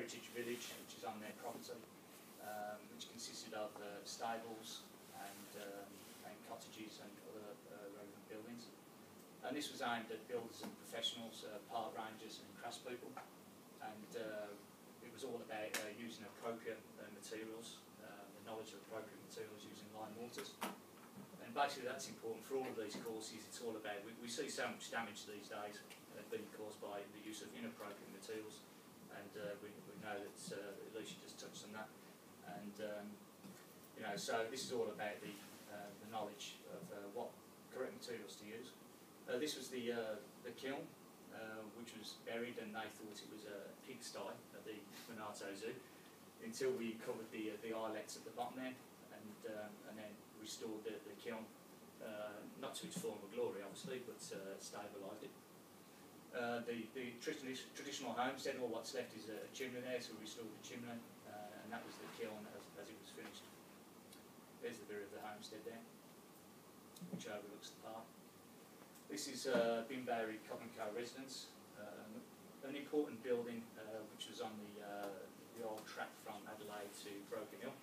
heritage village which is on their property, um, which consisted of uh, stables and, um, and cottages and other uh, relevant buildings. And this was aimed at builders and professionals, uh, park rangers and craftspeople. And uh, it was all about using appropriate materials, the knowledge of appropriate materials using lime mortars. And basically that's important for all of these courses. It's all about, we, we see so much damage these days uh, being caused by the use of inappropriate materials. And uh, we, we know that uh, just touched on that. And, um, you know, so this is all about the, uh, the knowledge of uh, what correct materials to use. Uh, this was the, uh, the kiln, which was buried and they thought it was a pigsty at the Monarto Zoo until we covered the, the islets at the bottom there and, um, and then restored the, the kiln, not to its former glory obviously, but stabilised it. Uh, the the tradi- traditional homestead, all what's left is a chimney there, so we restored the chimney, uh, and that was the kiln as, as it was finished. There's the rear of the homestead there, which overlooks the park. This is uh, Binbury Cotton Co residence, um, an important building uh, which was on the, uh, the old track from Adelaide to Broken Hill.